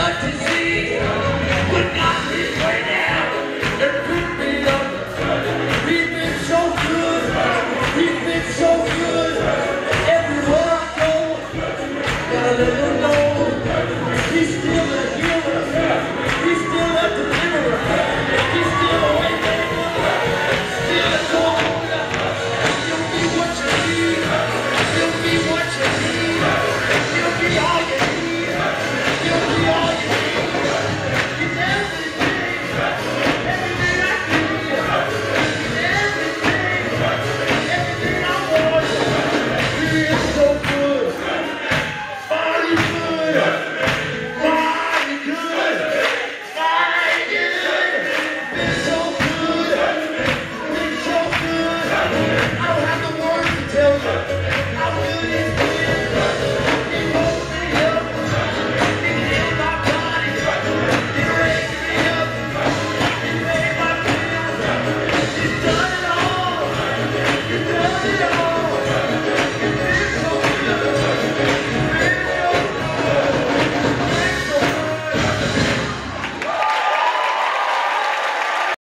not to see, not